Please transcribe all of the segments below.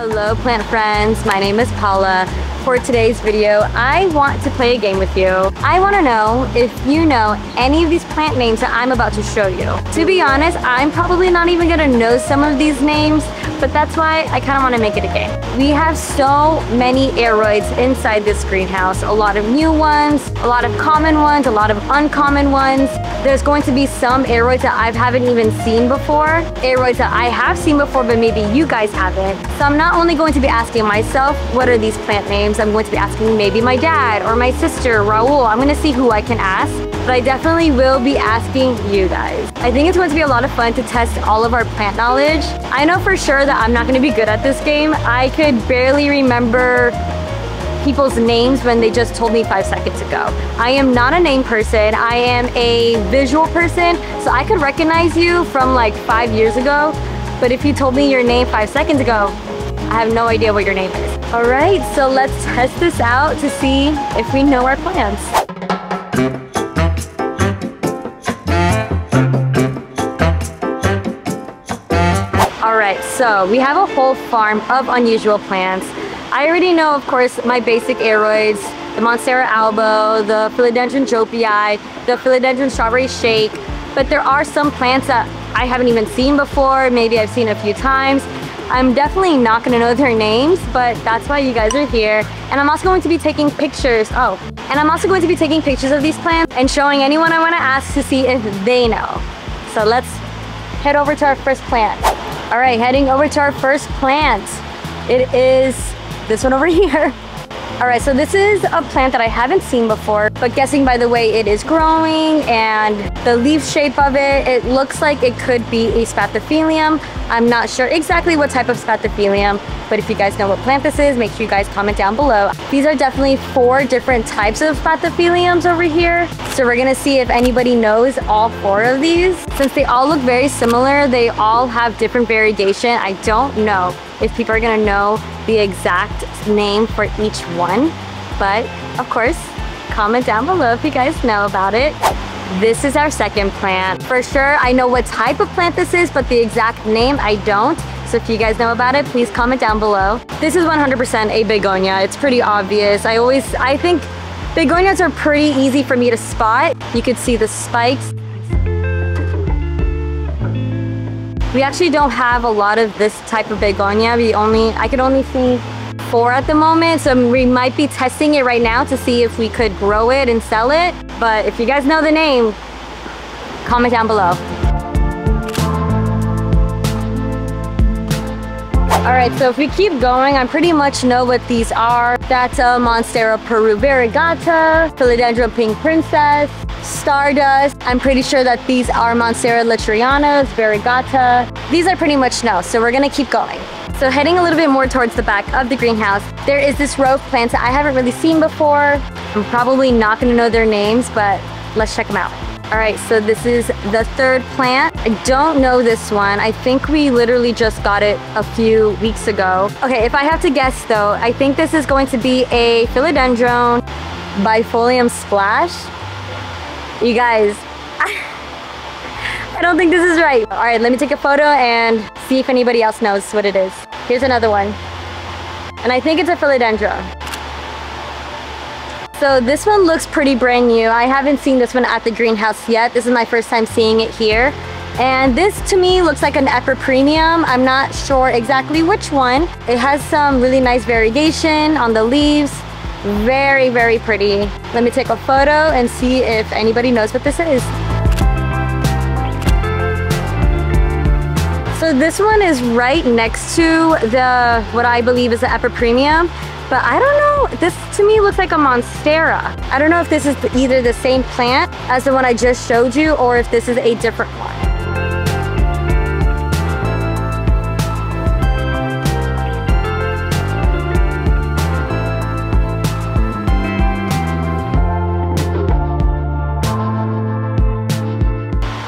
Hello plant friends, my name is Paula. For today's video, I want to play a game with you. I want to know if you know any of these plant names that I'm about to show you. To be honest, I'm probably not even going to know some of these names, but that's why I kind of want to make it a game. We have so many aroids inside this greenhouse. A lot of new ones, a lot of common ones, a lot of uncommon ones. There's going to be some aroids that I haven't even seen before, aroids that I have seen before, but maybe you guys haven't. So I'm not only going to be asking myself, what are these plant names? I'm going to be asking maybe my dad or my sister, Raul. I'm going to see who I can ask, but I definitely will be asking you guys. I think it's going to be a lot of fun to test all of our plant knowledge. I know for sure that I'm not going to be good at this game. I could barely remember people's names when they just told me five seconds ago. I am not a name person. I am a visual person, so I could recognize you from like five years ago. But if you told me your name five seconds ago, I have no idea what your name is. All right, so let's test this out to see if we know our plants. All right, so we have a whole farm of unusual plants. I already know, of course, my basic aroids, the Monstera albo, the Philodendron joepii, the Philodendron strawberry shake, but there are some plants that I haven't even seen before, maybe I've seen a few times, I'm definitely not gonna know their names, but that's why you guys are here. And I'm also going to be taking pictures. Oh, and I'm also going to be taking pictures of these plants and showing anyone I wanna ask to see if they know. So let's head over to our first plant. All right, heading over to our first plant. It is this one over here. All right, so this is a plant that I haven't seen before, but guessing by the way it is growing and the leaf shape of it, it looks like it could be a spathiphyllum. I'm not sure exactly what type of spathiphyllum, but if you guys know what plant this is, make sure you guys comment down below. These are definitely four different types of spathiphyllums over here. So we're gonna see if anybody knows all four of these. Since they all look very similar, they all have different variegation. I don't know if people are gonna know the exact name for each one. But of course, comment down below if you guys know about it. This is our second plant. For sure, I know what type of plant this is, but the exact name I don't. So if you guys know about it, please comment down below. This is 100% a begonia. It's pretty obvious. I always, I think begonias are pretty easy for me to spot. You could see the spikes We actually don't have a lot of this type of begonia. We only, I could only see four at the moment. So we might be testing it right now to see if we could grow it and sell it. But if you guys know the name, comment down below. All right, so if we keep going, I pretty much know what these are. That's a Monstera Peru variegata, Philodendron Pink Princess, Stardust. I'm pretty sure that these are Monstera lechleriana, variegata. These I pretty much know, so we're gonna keep going. So heading a little bit more towards the back of the greenhouse, there is this row of plants that I haven't really seen before. I'm probably not gonna know their names, but let's check them out. All right, so this is the third plant. I don't know this one. I think we literally just got it a few weeks ago. Okay, if I have to guess though, I think this is going to be a philodendron bifolium splash. You guys, I don't think this is right. All right, let me take a photo and see if anybody else knows what it is. Here's another one. And I think it's a philodendron. So this one looks pretty brand new. I haven't seen this one at the greenhouse yet. This is my first time seeing it here. And this to me looks like an Epipremnum. I'm not sure exactly which one. It has some really nice variegation on the leaves. Very, very pretty. Let me take a photo and see if anybody knows what this is. So this one is right next to the what I believe is the Epipremnum. But I don't know, this to me looks like a Monstera. I don't know if this is either the same plant as the one I just showed you or if this is a different one.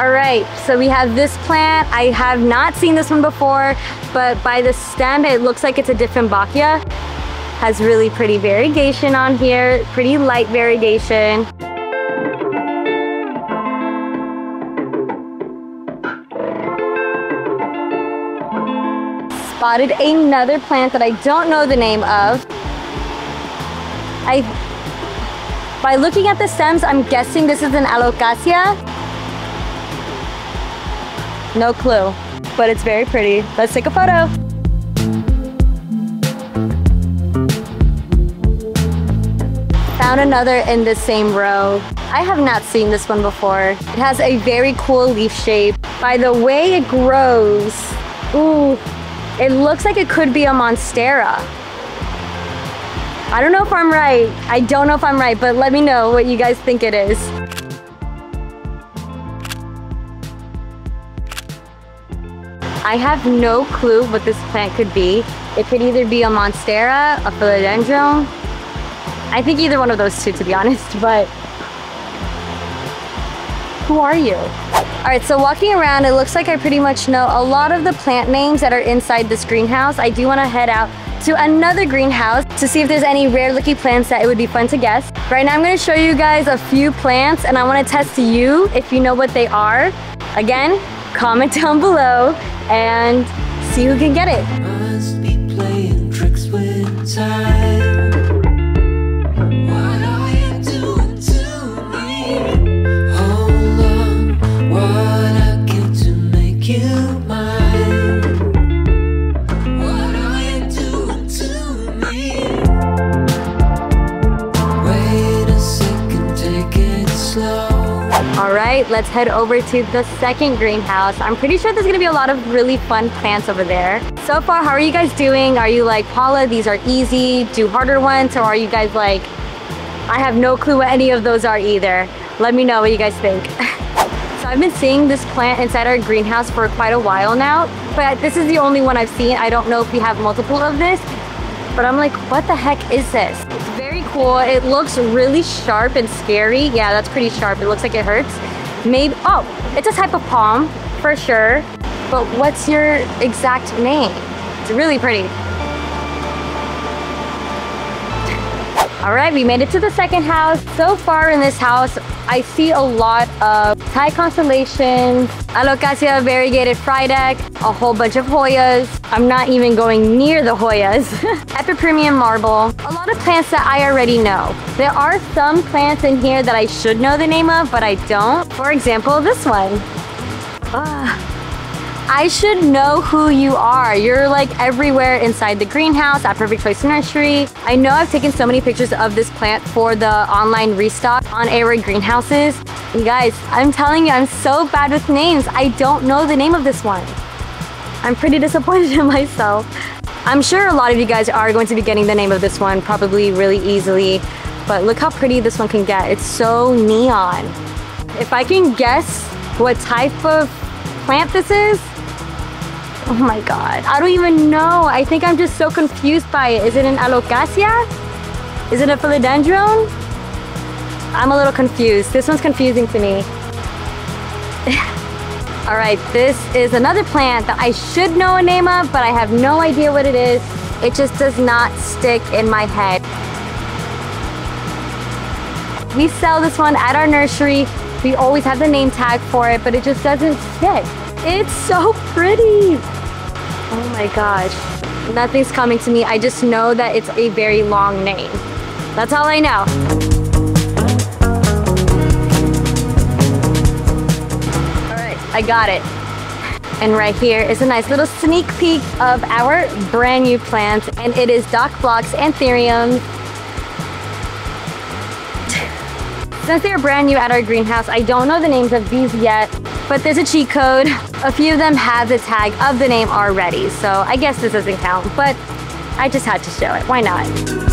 All right, so we have this plant. I have not seen this one before, but by the stem, it looks like it's a Dieffenbachia has really pretty variegation on here, pretty light variegation. spotted another plant that I don't know the name of. I, by looking at the stems, I'm guessing this is an alocasia. No clue, but it's very pretty. Let's take a photo. Found another in the same row. I have not seen this one before. It has a very cool leaf shape. By the way it grows, ooh, it looks like it could be a monstera. I don't know if I'm right. I don't know if I'm right, but let me know what you guys think it is. I have no clue what this plant could be. It could either be a monstera, a philodendron. I think either one of those two, to be honest, but who are you? All right, so walking around, it looks like I pretty much know a lot of the plant names that are inside this greenhouse. I do wanna head out to another greenhouse to see if there's any rare looking plants that it would be fun to guess. Right now I'm gonna show you guys a few plants and I wanna test you if you know what they are. Again, comment down below and see who can get it. Head over to the second greenhouse. I'm pretty sure there's gonna be a lot of really fun plants over there. So far, how are you guys doing? Are you like, Paula, these are easy, do harder ones, or are you guys like, I have no clue what any of those are either. Let me know what you guys think. so I've been seeing this plant inside our greenhouse for quite a while now, but this is the only one I've seen. I don't know if we have multiple of this, but I'm like, what the heck is this? It's very cool. It looks really sharp and scary. Yeah, that's pretty sharp. It looks like it hurts. Maybe, oh, it's a type of palm for sure. But what's your exact name? It's really pretty. All right, we made it to the second house. So far in this house, I see a lot of Thai constellations, Alocasia variegated frydek, a whole bunch of Hoyas. I'm not even going near the Hoyas. Epipremnum marble, a lot of plants that I already know. There are some plants in here that I should know the name of, but I don't. For example, this one. Uh, I should know who you are. You're like everywhere inside the greenhouse at Perfect Choice Nursery. I know I've taken so many pictures of this plant for the online restock on Aroid Greenhouses. You guys, I'm telling you, I'm so bad with names. I don't know the name of this one. I'm pretty disappointed in myself. I'm sure a lot of you guys are going to be getting the name of this one probably really easily, but look how pretty this one can get. It's so neon. If I can guess what type of plant this is, Oh my god. I don't even know. I think I'm just so confused by it. Is it an alocasia? Is it a philodendron? I'm a little confused. This one's confusing to me. All right, this is another plant that I should know a name of, but I have no idea what it is. It just does not stick in my head. We sell this one at our nursery. We always have the name tag for it, but it just doesn't stick. It's so pretty. Oh my gosh. Nothing's coming to me. I just know that it's a very long name. That's all I know. All right, I got it. And right here is a nice little sneak peek of our brand new plant, and it is Doc Blocks Anthurium. Since they're brand new at our greenhouse, I don't know the names of these yet, but there's a cheat code. A few of them have the tag of the name already, so I guess this doesn't count, but I just had to show it. Why not?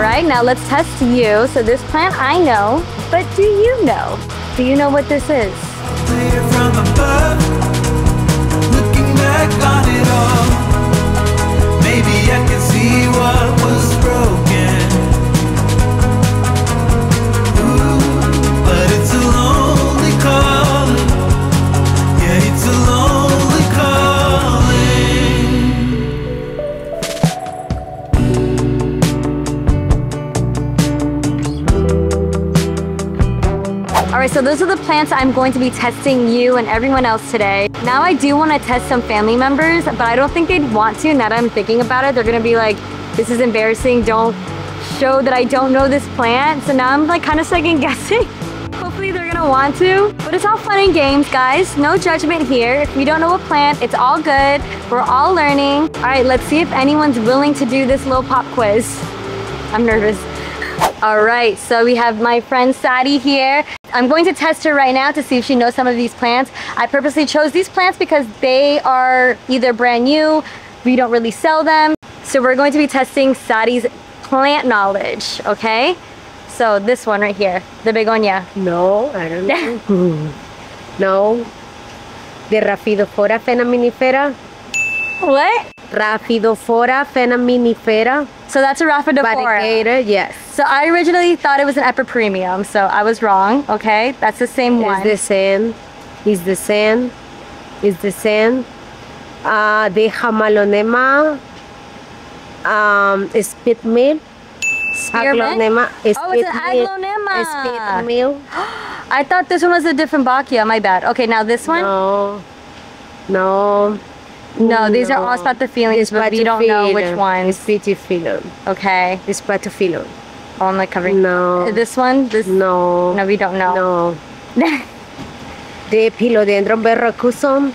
Now let's test you. So this plant I know, but do you know? Do you know what this is? So those are the plants I'm going to be testing you and everyone else today. Now I do want to test some family members, but I don't think they'd want to now that I'm thinking about it. They're gonna be like, this is embarrassing, don't show that I don't know this plant. So now I'm like kind of second guessing. Hopefully they're gonna want to. But it's all fun and games, guys. No judgment here. If we don't know a plant, it's all good. We're all learning. All right, let's see if anyone's willing to do this little pop quiz. I'm nervous. All right, so we have my friend Sadie here. I'm going to test her right now to see if she knows some of these plants. I purposely chose these plants because they are either brand new, we don't really sell them. So we're going to be testing Sadie's plant knowledge, okay? So this one right here, the begonia. No, I don't know. no. The Rhaphidophora foraminifera. What? Rhaphidophora foraminifera. So that's a Rhaphidophora. Variegated, yes. So I originally thought it was an epipremnum, so I was wrong, okay? That's the same one. It's the same. It's the same. It's the same. Uh, the Homalomena um, spit mill. Spearmint? Aglaonema. Oh, it's an aglaonema. Spit mill. I thought this one was a Dieffenbachia, my bad. Okay, now this one? No. No. No, these are all No. spathiphyllums, but we don't know which It's ones. Pitiphyllum. Okay. It's Patophyllum. Oh, I'm like covering. No. This one? This? No. No, we don't know. No. The Philodendron verrucosum.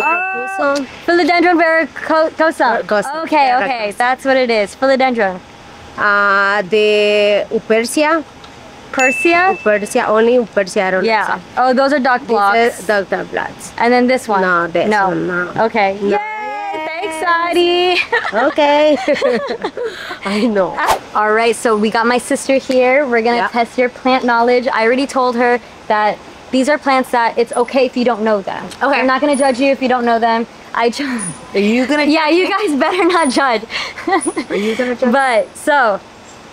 Oh, philodendron. Verrucosa. Okay, okay, that's what it is. Philodendron. Uh, the Upersia. Persia? Oh, Persia, only Persia I Yeah. Oh, those are These blocks. are Dr. Bloods. And then this one? No, this no. one, no. Okay. No. Yay! Thanks, Sadie. Okay. I know. All right, so we got my sister here. We're gonna Yeah. test your plant knowledge. I already told her that these are plants that it's okay if you don't know them. Okay. I'm not gonna judge you if you don't know them. I just. Are you gonna? yeah, you guys better not judge. Are you gonna judge? but so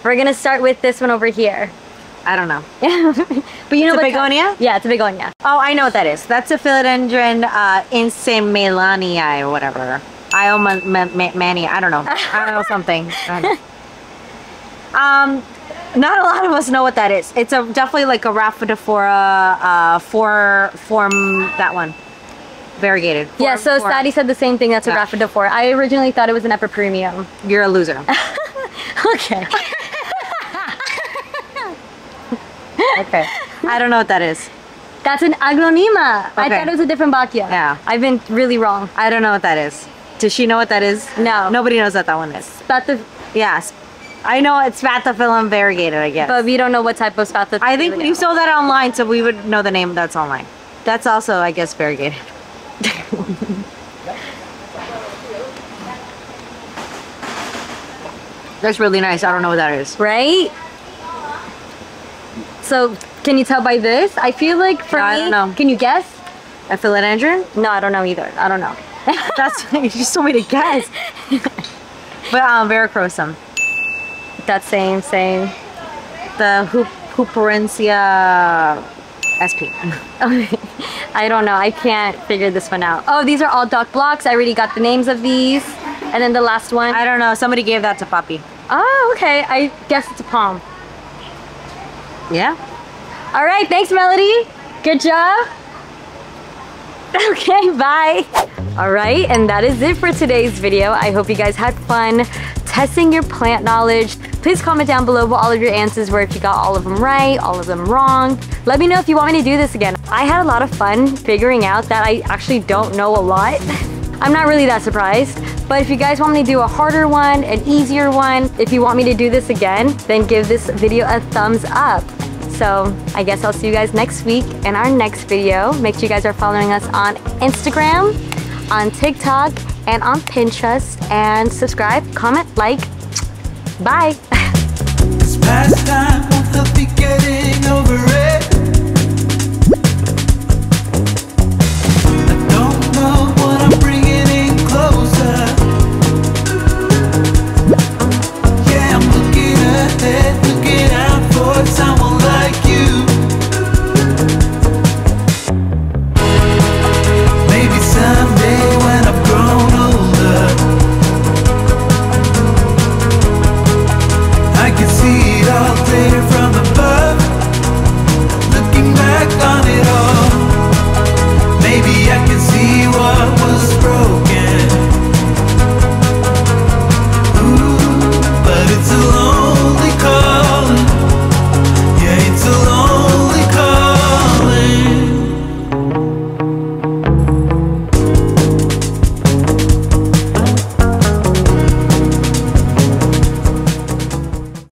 we're gonna start with this one over here. I don't know. but you know It's a begonia? Yeah, it's a begonia. Oh, I know what that is. That's a philodendron uh, insimelanii or whatever. Iomania. I don't know. I don't know something. I don't know. um, not a lot of us know what that is. It's a definitely like a Rhaphidophora uh, for form that one. Variegated. yeah, so form. Sadie said the same thing. That's a Yeah. Rhaphidophora. I originally thought it was an epipremnum. You're a loser. okay. Okay. I don't know what that is. That's an aglaonema. I thought it was a Dieffenbachia. Yeah. I've been really wrong. I don't know what that is. Does she know what that is? No. Nobody knows what that one is. The Yes. I know it's Spathiphyllum variegated, I guess. but we don't know what type of spathiphyllum. I think you saw that online, so we would know the name that's online. That's also, I guess, variegated. that's really nice. I don't know what that is. right? So can you tell by this? I feel like for No, me, I don't know. can you guess? A Andrew? No, I don't know either. I don't know. That's you just told me to guess. but um, varicrosum, That's same, same. the hoop Hooperencia sp. Okay. I don't know. I can't figure this one out. Oh, these are all Doc Blocks. I already got the names of these. And then the last one. I don't know. Somebody gave that to Poppy. Oh, okay. I guess it's a palm. Yeah. All right. Thanks, Melody. Good job. Okay, bye. All right, and that is it for today's video. I hope you guys had fun testing your plant knowledge. Please comment down below what all of your answers were if you got all of them right, all of them wrong. Let me know if you want me to do this again. I had a lot of fun figuring out that I actually don't know a lot. I'm not really that surprised. But if you guys want me to do a harder one, an easier one, if you want me to do this again, then give this video a thumbs up. So I guess I'll see you guys next week in our next video. Make sure you guys are following us on Instagram, on TikTok, and on Pinterest. And subscribe, comment, like. Bye. from the